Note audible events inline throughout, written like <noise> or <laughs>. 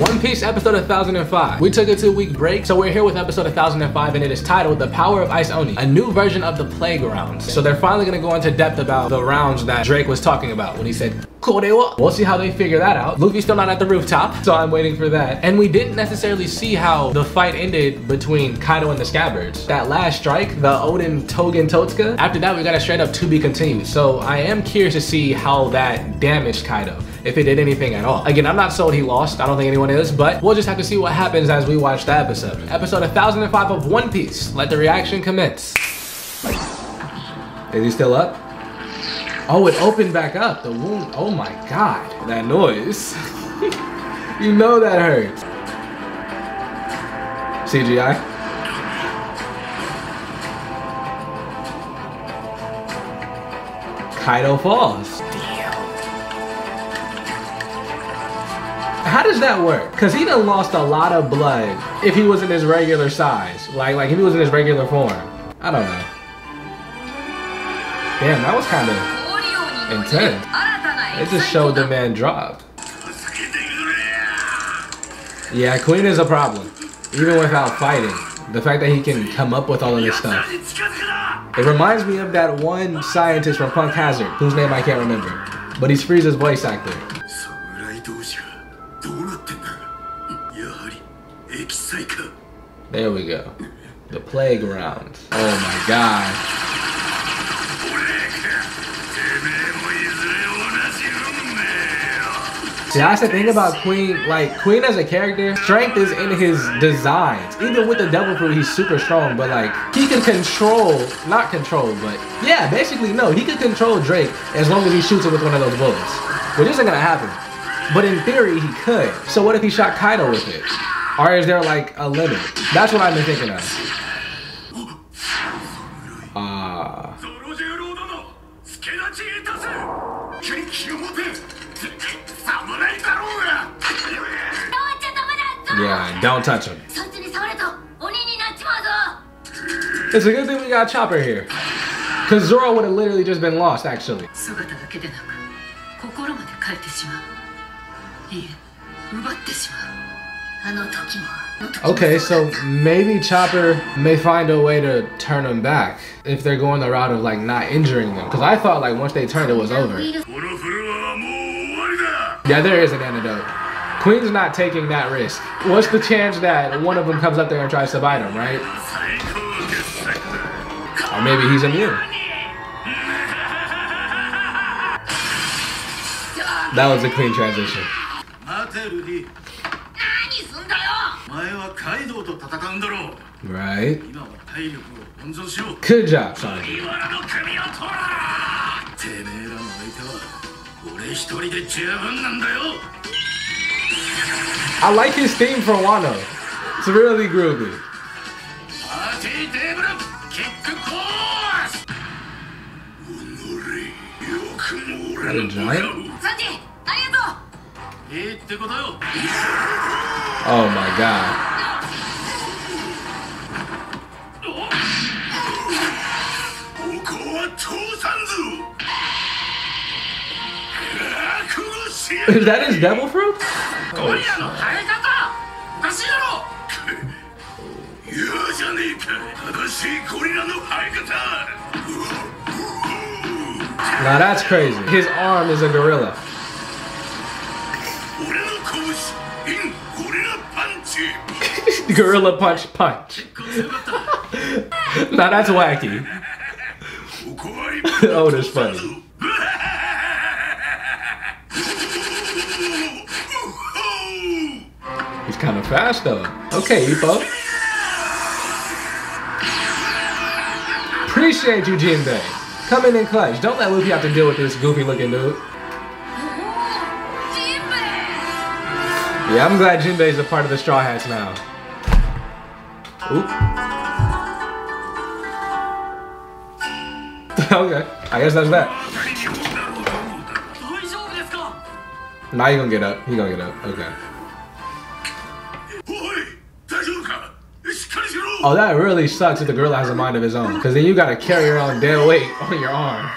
One Piece episode 1005. We took a two week break, so we're here with episode 1005 and it is titled The Power of Ice Oni, a new version of the Plague Rounds. So they're finally gonna go into depth about the rounds that Drake was talking about when he said. We'll see how they figure that out. Luffy's still not at the rooftop, so I'm waiting for that. And we didn't necessarily see how the fight ended between Kaido and the Scabbards. That last strike, the Oden Togen Totsuka, after that we got a straight up to be continued. So I am curious to see how that damaged Kaido if it did anything at all. Again, I'm not sold he lost. I don't think anyone is, but we'll just have to see what happens as we watch the episode. Episode 1005 of One Piece. Let the reaction commence. Is he still up? Oh, it opened back up. The wound. Oh my god. That noise. <laughs> you know that hurts. CGI. Kaido falls. Does that work? Cause he done lost a lot of blood if he was in his regular size. Like like if he was in his regular form. I don't know. Damn, that was kinda intense. It just showed the man dropped. Yeah, Queen is a problem. Even without fighting. The fact that he can come up with all of this stuff. It reminds me of that one scientist from Punk Hazard, whose name I can't remember. But he's Frieza's voice actor. There we go. The playground. Oh my god. See, that's the thing about Queen, like, Queen as a character, strength is in his designs. Even with the Devil Fruit, he's super strong, but, like, he can control, not control, but, yeah, basically, no, he can control Drake as long as he shoots him with one of those bullets. Which isn't gonna happen. But in theory, he could. So what if he shot Kaido with it? Or is there like a limit? That's what I've been thinking of. Ah. Uh, yeah, don't touch him. It's a good thing we got Chopper here. Because Zoro would have literally just been lost, actually. Okay, so maybe Chopper may find a way to turn them back if they're going the route of like not injuring them. Because I thought like once they turned, it was over. Yeah, there is an antidote. Queen's not taking that risk. What's the chance that one of them comes up there and tries to bite him, right? Or maybe he's immune. That was a clean transition. 何すんだよ！お前はカイドウと戦うんだろう。Right? 今は体力を温存しろ Good job, Sanji. 岩原の首を取らてめえらの相手は俺一人で十分なんだよ。I like his theme for Wano. It's really groovy. パーティーテ Oh my god. Is that his devil fruit? Now that's crazy. His arm is a gorilla. Gorilla punch punch. now that's wacky. <laughs> oh, that's funny. He's kind of fast though. Okay, Ipo. Appreciate you, Jinbei. Come in and clutch. Don't let Luffy have to deal with this goofy looking dude. Yeah, I'm glad Jinbei's a part of the Straw Hats now. <laughs> okay, I guess that's that. Now nah, you gonna get up. He gonna get up. Okay. Oh, that really sucks if the gorilla has a mind of his own, because then you gotta carry around dead weight <laughs> on your arm.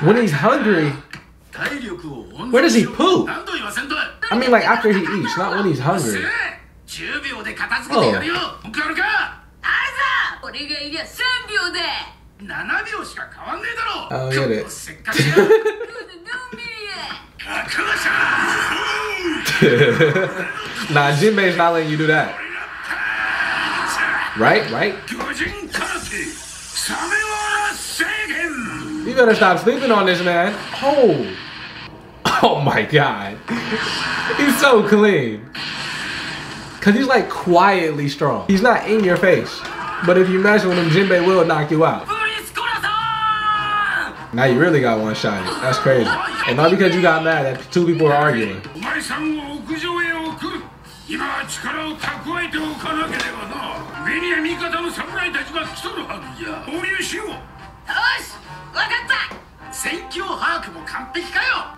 <laughs> when he's hungry, where does he poop? I mean, like after he eats, not when he's hungry. Oh. Oh, get it. <laughs> nah, Jinbei's not letting you do that. Right, right? You better stop sleeping on this man. Oh. <laughs> Oh my god. He's so clean. Cause he's like quietly strong. He's not in your face. But if you mess with him, Jinbei will knock you out. Now you really got one shot. That's crazy. And not because you got mad that two people are arguing.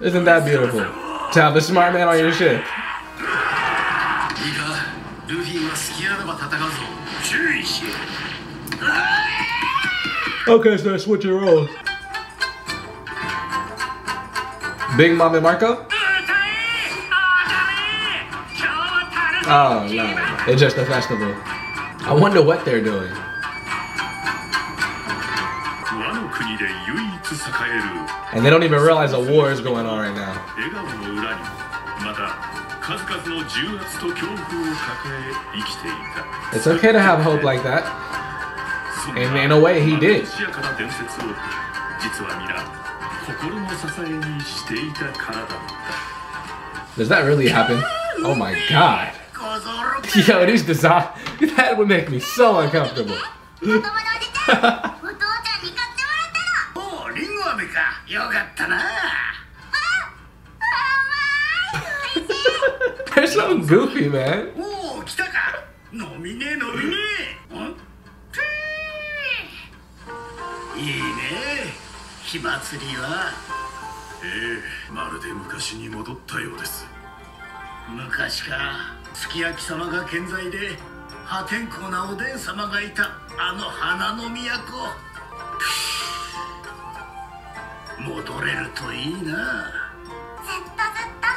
Isn't that beautiful? Child, the smart man on your ship. Okay, so I switch your roles. Big Mom and Marco? Oh, no. It's just a festival. I wonder what they're doing. And they don't even realize a war is going on right now. It's okay to have hope like that. And in a way, he did. Does that really happen? Oh my god. <laughs> Yo, these designs—that <laughs> would make me so uncomfortable. <laughs> ったな。They're so goofy, man. おお来たか。飲みねえ飲みね。えんいいね火祭りは。ええまるで昔に戻ったようです。昔か。すき焼き様が健在で破天荒なおでん様がいた。あの花の都戻れるといいなずっとずっと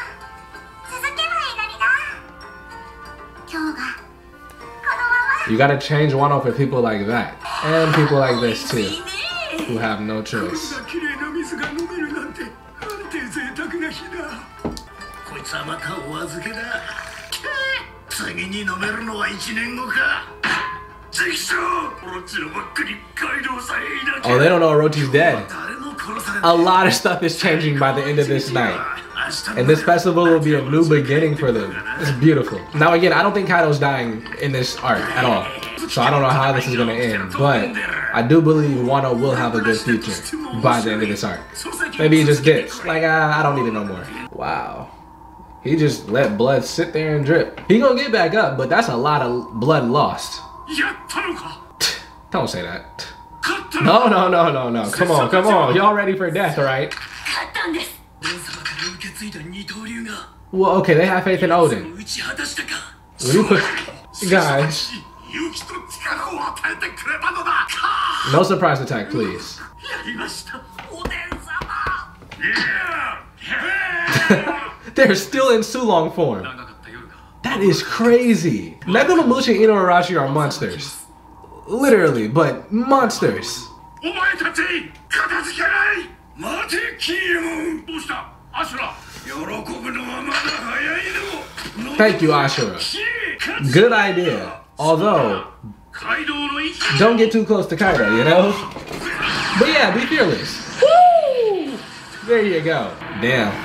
続けばいいのにな今日がこのまま You gotta change Wano for people like that. And people like this too, いいね who have no こん choice. な綺麗な水が飲めるなんてなんて贅沢な日だこいつはまたお預けだ次に飲めるのは1年後か関所ロッチのバックにカイドウさえいなきゃ Oh, they don't know Orochi's dead. a lot of stuff is changing by the end of this night. And this festival will be a new beginning for them. It's beautiful. Now again, I don't think Kaido's dying in this arc at all. So I don't know how this is gonna end, but I do believe Wano will have a good future by the end of this arc. Maybe he just gets like uh, I don't need it no more. Wow. He just let blood sit there and drip. He gonna get back up, but that's a lot of blood lost. don't say that. No, no, no, no, no. Come on, come on. Y'all ready for death, right? Well, okay, they have faith in Oden. Put, guys. No surprise attack, please. <laughs> They're still in Sulong form. That is crazy. Nekomamushi and Inuarashi are monsters literally, but monsters. Thank you, Ashura. Good idea. Although, don't get too close to Kaido, you know? But yeah, be fearless. Woo! There you go. Damn.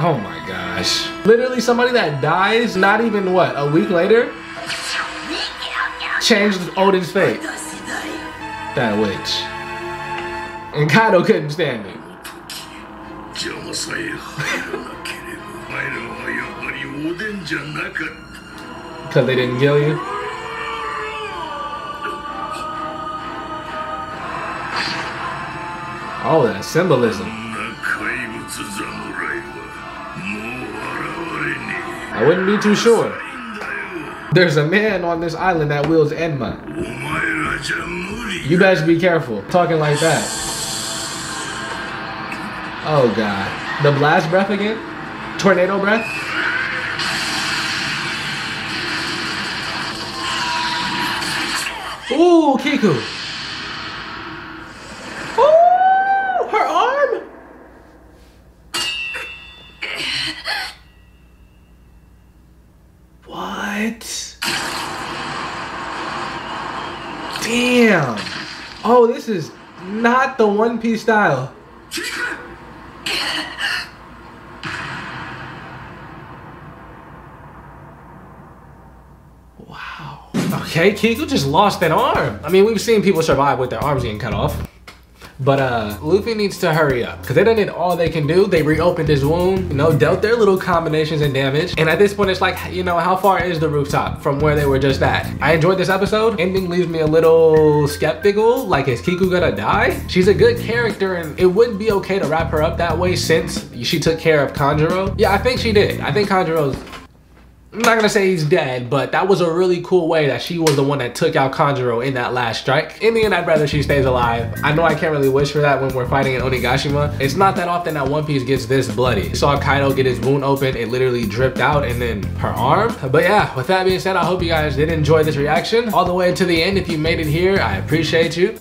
Oh my gosh. Literally somebody that dies not even what, a week later? Changed Oden's fate. That witch. And Kaido couldn't stand it. Cause they didn't kill you? Oh, that symbolism. I wouldn't be too sure. There's a man on this island that wields Enma. You guys be careful. Talking like that. Oh god. The blast breath again? Tornado breath? Ooh, Kiku! Damn. Oh, this is not the One Piece style. Wow. Okay, Kiku just lost an arm. I mean, we've seen people survive with their arms getting cut off. But uh, Luffy needs to hurry up because they done did all they can do. They reopened his wound, you know, dealt their little combinations and damage. And at this point, it's like, you know, how far is the rooftop from where they were just at? I enjoyed this episode. Ending leaves me a little skeptical. Like, is Kiku gonna die? She's a good character, and it wouldn't be okay to wrap her up that way since she took care of Kanjuro. Yeah, I think she did. I think Kanjuro's I'm not gonna say he's dead, but that was a really cool way that she was the one that took out Kanjuro in that last strike. In the end, I'd rather she stays alive. I know I can't really wish for that when we're fighting in Onigashima. It's not that often that One Piece gets this bloody. Saw Kaido get his wound open, it literally dripped out, and then her arm. But yeah, with that being said, I hope you guys did enjoy this reaction all the way to the end. If you made it here, I appreciate you.